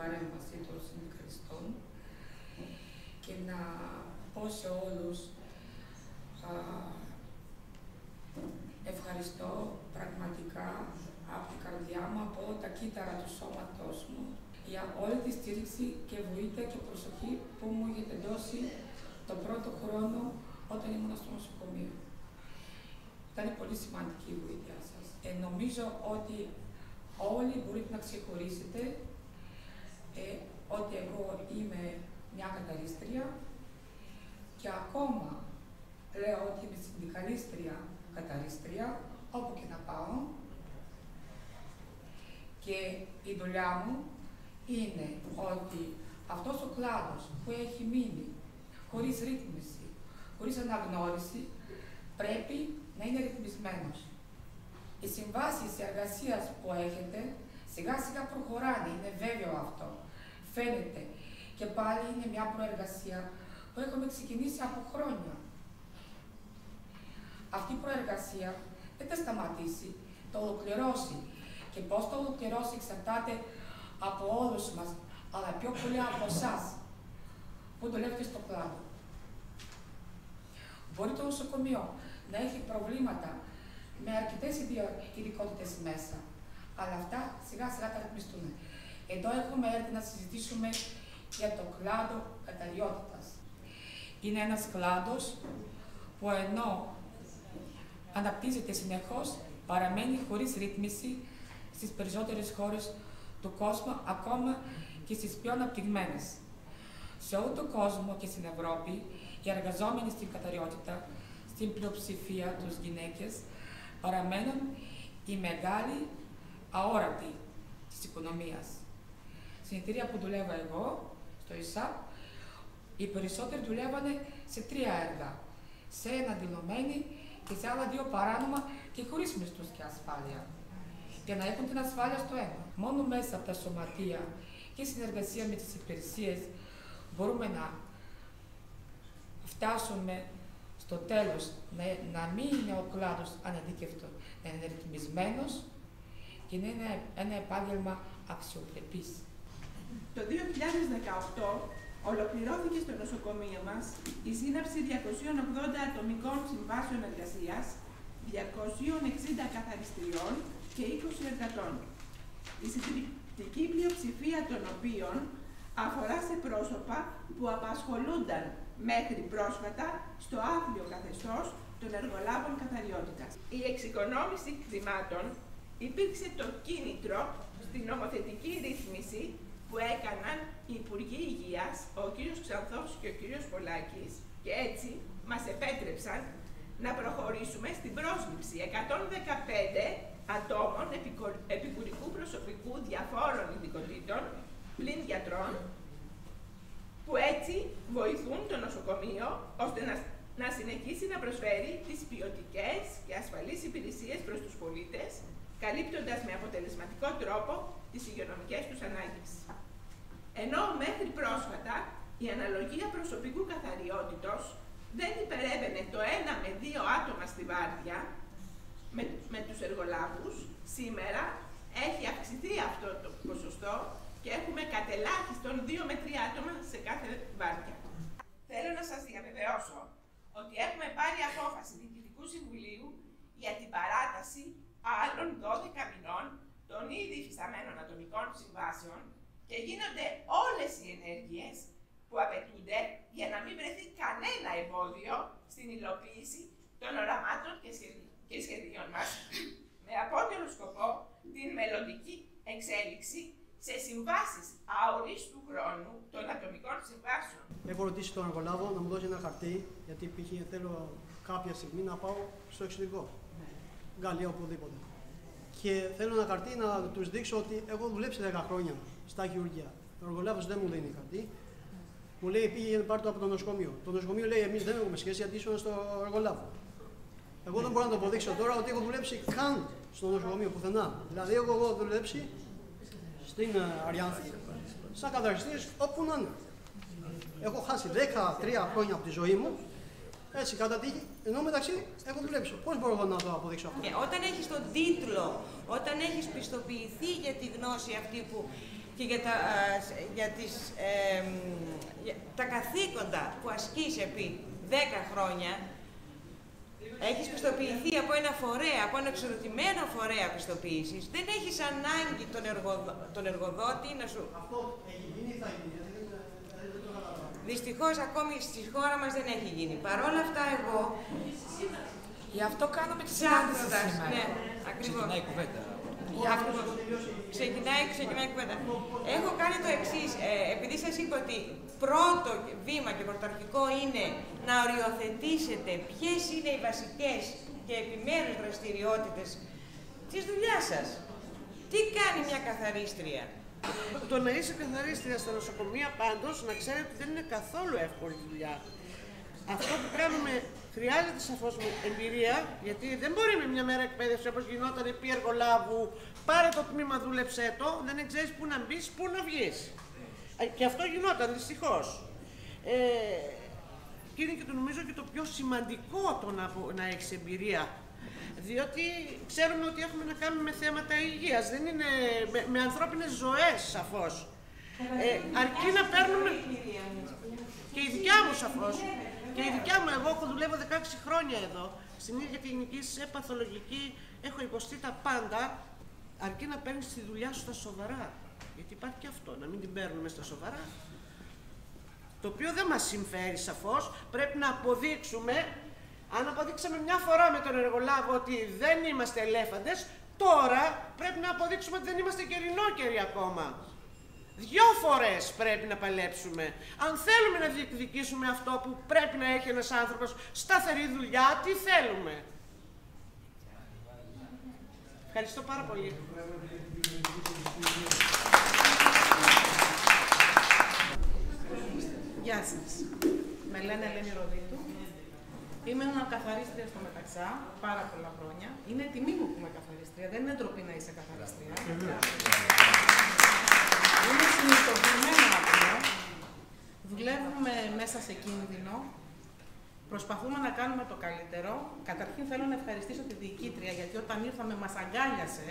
παρέμβαση των συνδικαλιστών και να πω σε όλους α, ευχαριστώ πραγματικά από την καρδιά μου, από όλα τα κύτταρα του σώματός μου για όλη τη στήριξη και βοήθεια και προσοχή που μου έχετε δώσει τον πρώτο χρόνο όταν ήμουν στο νοσοκομείο. Ήταν πολύ σημαντική η βοήθεια σας. Ε, νομίζω ότι όλοι μπορείτε να ξεχωρίσετε ε, ότι εγώ είμαι μια καταρίστρια και ακόμα λέω ότι είμαι συνδικαλίστρια καταρίστρια, όπου και να πάω. Και η δουλειά μου είναι ότι αυτός ο κλάδος που έχει μείνει χωρίς ρύθμιση, χωρίς αναγνώριση, πρέπει να είναι ρυθμισμένος. Οι συμβάσεις εργασίας που έχετε σιγά σιγά προχωράνε, είναι βέβαιο αυτό. Φαίνεται. Και πάλι είναι μια προεργασία που έχουμε ξεκινήσει από χρόνια. Αυτή η προεργασία δεν θα σταματήσει, θα ολοκληρώσει. Και πώς θα ολοκληρώσει εξαρτάται από όλους μας, αλλά πιο πολύ από εσάς που δουλεύετε στο κλάδο. Μπορεί το νοσοκομείο να έχει προβλήματα με αρκετές ειδικότητες μέσα, αλλά αυτά σιγά σιγά θα ρυθμιστούν. Εδώ έχουμε έρθει να συζητήσουμε για το κλάδο καταριότητας. Είναι ένας κλάδος που ενώ αναπτύσσεται συνεχώς, παραμένει χωρίς ρύθμιση στις περισσότερες χώρες του κόσμου, ακόμα και στις πιο αναπτυγμένες. Σε όλο τον κόσμο και στην Ευρώπη, οι εργαζόμενοι στην καταριότητα, στην πλειοψηφία τους γυναίκες, παραμένουν η μεγάλη αόρατη της οικονομίας. Στην εταιρεία που δουλεύω εγώ, στο ΙΣΑΠ, οι περισσότεροι δουλεύανε σε τρία έργα. Σε ένα δηλωμένη και σε άλλα δύο παράνομα και χωρίς μισθούς και ασφάλεια. Για να έχουν την ασφάλεια στο αίμα. Μόνο μέσα από τα σωματεία και συνεργασία με τις υπηρεσίες μπορούμε να φτάσουμε στο τέλος να, να μην είναι ο κλάδος αναδίκευτο, να είναι ρυθμισμένος και να είναι ένα επάγγελμα αξιοπρεπής. Το 2018 Ολοκληρώθηκε στο νοσοκομείο μας η σύναψη 280 ατομικών συμβάσεων εργασίας, 260 καθαριστριών και 20 εργατών. Η συντριπτική πλειοψηφία των οποίων αφορά σε πρόσωπα που απασχολούνταν μέχρι πρόσφατα στο άθλιο καθεστώς των εργολάβων καθαριότητας. Η εξοικονόμηση χρημάτων υπήρξε το κίνητρο στην νομοθετική ρύθμιση που έκαναν οι Υπουργοί Υγείας, ο κύριος Ξανθός και ο κύριος Πολάκης και έτσι μας επέτρεψαν να προχωρήσουμε στην πρόσληψη 115 ατόμων επικουρικού προσωπικού διαφόρων ειδικοτήτων, πλην γιατρών, που έτσι βοηθούν το νοσοκομείο ώστε να, να συνεχίσει να προσφέρει τις ποιοτικές και ασφαλείς υπηρεσίες προς τους πολίτες, καλύπτοντας με αποτελεσματικό τρόπο τις υγειονομικές τους ανάγκες. Ενώ μέχρι πρόσφατα η αναλογία προσωπικού καθαριότητος δεν υπερεύαινε το ένα με δύο άτομα στη βάρδια με, με τους εργολάβους, σήμερα έχει αυξηθεί αυτό το ποσοστό και έχουμε κατελάχιστον δύο με τρία άτομα σε κάθε βάρδια. Θέλω να σας διαβεβαιώσω ότι έχουμε πάρει απόφαση Διοικητικού Συμβουλίου για την παράταση άλλων 12 μηνών των ήδη υφισταμένων ατομικών συμβάσεων και γίνονται όλες οι ενέργειες που απαιτούνται για να μην βρεθεί κανένα εμπόδιο στην υλοποίηση των οραμάτων και σχεδίων μας με απότερο σκοπό την μελλοντική εξέλιξη σε συμβάσεις αορίστου χρόνου των ατομικών συμβάσεων. Έχω ρωτήσει τον εργολάβο να μου δώσει ένα χαρτί, γιατί π.χ. θέλω κάποια στιγμή να πάω στο εξωτερικό. Ναι. Γαλλία, οπουδήποτε. Και θέλω ένα χαρτί να τους δείξω ότι έχω δουλέψει 10 χρόνια στα χειρουργία. Ο εργολάβος δεν μου δίνει χαρτί. Μου λέει πήγαινε πάρει το από το νοσοκομείο. Το νοσοκομείο λέει εμείς δεν έχουμε σχέση γιατί ήσουν στο εργολάβο. Εγώ δεν μπορώ να το αποδείξω τώρα ότι έχω δουλέψει καν στο νοσοκομείο πουθενά. Δηλαδή έχω εγώ δουλέψει στην ε, Αριάνθη σαν καθαριστής όπου να είναι. Έχω χάσει 13 χρόνια από τη ζωή μου έτσι, κατά τύχη, ενώ μεταξύ έχω δουλέψει. Πώς μπορώ να το αποδείξω αυτό; Ε, όταν έχεις τον τίτλο, όταν έχεις πιστοποιηθεί για τη γνώση αυτή που και για τα, για τις, για τα καθήκοντα που ασκείς επί 10 χρόνια, έχεις πιστοποιηθεί από ένα φορέα, από ένα εξοδοτημένο φορέα πιστοποίησης, δεν έχεις ανάγκη τον, εργοδο, τον εργοδότη να σου... Αυτό έχει γίνει ή θα γίνει, γιατί δεν, δεν το καταλαβαίνω. Δυστυχώς ακόμη στη χώρα μας δεν έχει γίνει. Παρ' όλα αυτά εγώ... Γι' αυτό κάνουμε τη συνάντηση Ψάχνοντας, σήμερα. ναι, ακριβώς. Ξεκινάει η κουβέντα. Ακριβώς. Ξεκινάει, ξεκινάει η κουβέντα. Έχω κάνει το εξής. επειδή σας είπα ότι πρώτο βήμα και πρωταρχικό είναι να οριοθετήσετε ποιες είναι οι βασικές και επιμέρους δραστηριότητες της δουλειάς σας. Τι κάνει μια καθαρίστρια; Το να είσαι καθαρίστρια στα νοσοκομεία πάντως, να ξέρετε ότι δεν είναι καθόλου εύκολη δουλειά. Αυτό που κάνουμε χρειάζεται σαφώς με εμπειρία, γιατί δεν μπορεί με μια μέρα εκπαίδευση όπως γινόταν επί εργολάβου, πάρε το τμήμα, δούλεψέ το, δεν ξέρεις πού να μπεις, πού να βγεις. Ε, Και αυτό γινόταν δυστυχώς. Ε, και είναι και το νομίζω και το πιο σημαντικό το να, να έχεις εμπειρία. Διότι ξέρουμε ότι έχουμε να κάνουμε με θέματα υγείας, δεν είναι με, με ανθρώπινες ζωές σαφώς. Ε, αρκεί να παίρνουμε... Και η δικιά μου σαφώς. Και η δικιά μου, εγώ που δουλεύω 16 χρόνια εδώ, στην ίδια κλινική σε παθολογική, έχω υποστεί τα πάντα, αρκεί να παίρνεις τη δουλειά σου στα σοβαρά. Γιατί υπάρχει και αυτό, να μην την παίρνουμε στα σοβαρά. Το οποίο δεν μας συμφέρει σαφώς, πρέπει να αποδείξουμε, αν αποδείξαμε μια φορά με τον εργολάβο ότι δεν είμαστε ελέφαντες, τώρα πρέπει να αποδείξουμε ότι δεν είμαστε κερινόκεροι ακόμα. Δυο φορές πρέπει να παλέψουμε. Αν θέλουμε να διεκδικήσουμε αυτό που πρέπει να έχει ένας άνθρωπος σταθερή δουλειά, τι θέλουμε. Ευχαριστώ πάρα πολύ. Γεια σας. Με λένε Ελένη Ροδίτου. Είμαι καθαρίστρια στο Μεταξά πάρα πολλά χρόνια. Είναι τιμή μου που είμαι καθαρίστρια. Δεν είναι ντροπή να είσαι καθαρίστρια. Είναι συνειδητοποιημένο άτομο. Δουλεύουμε μέσα σε κίνδυνο. Προσπαθούμε να κάνουμε το καλύτερο. Καταρχήν θέλω να ευχαριστήσω τη διοικήτρια γιατί όταν ήρθαμε μας αγκάλιασε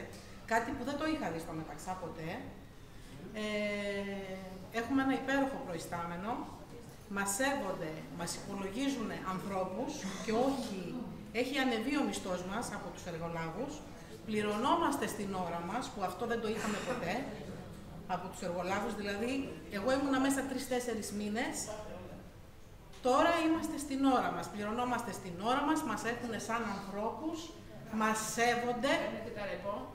κάτι που δεν το είχα δει στο Μεταξά ποτέ. Ε, έχουμε ένα υπέροχο προϊστάμενο. Μας σέβονται, μας υπολογίζουν ανθρώπους και όχι έχει ανεβεί ο μισθός μας από τους εργολάβους. Πληρωνόμαστε στην ώρα μας, που αυτό δεν το είχαμε ποτέ από τους εργολάβους. Δηλαδή, εγώ ήμουνα μέσα τρεις-τέσσερις μήνες Τώρα είμαστε στην ώρα μας, πληρωνόμαστε στην ώρα μας, μας έχουν σαν ανθρώπους, μας σέβονται,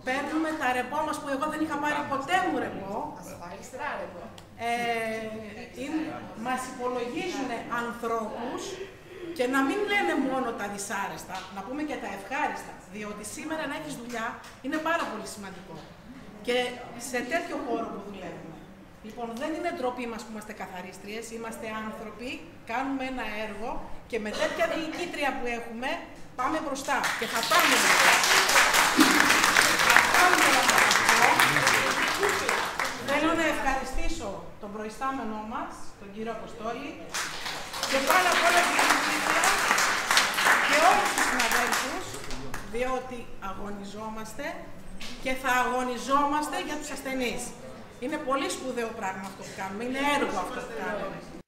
παίρνουμε τα ρεπό μας που εγώ δεν είχα πάρει ποτέ μου ρεπό. Ε, είναι, μας υπολογίζουν ανθρώπους και να μην λένε μόνο τα δυσάρεστα, να πούμε και τα ευχάριστα, διότι σήμερα να έχεις δουλειά είναι πάρα πολύ σημαντικό. Και σε τέτοιο χώρο που δουλεύουμε. Λοιπόν, δεν είναι ντροπή μας που είμαστε καθαρίστριες, είμαστε άνθρωποι, κάνουμε ένα έργο και με τέτοια διοικήτρια που έχουμε πάμε μπροστά και θα πάμε μπροστά. Θα πάμε μπροστά. Θέλω να ευχαριστήσω τον προϊστάμενό μας, τον κύριο Αποστόλη, και πάρα απ' όλα την διοικήτρια και όλους τους συναδέλφους, διότι αγωνιζόμαστε και θα αγωνιζόμαστε για τους ασθενείς. Είναι πολύ σπουδαίο πράγμα αυτό που κάνουμε. Είναι έργο αυτό που κάνουμε.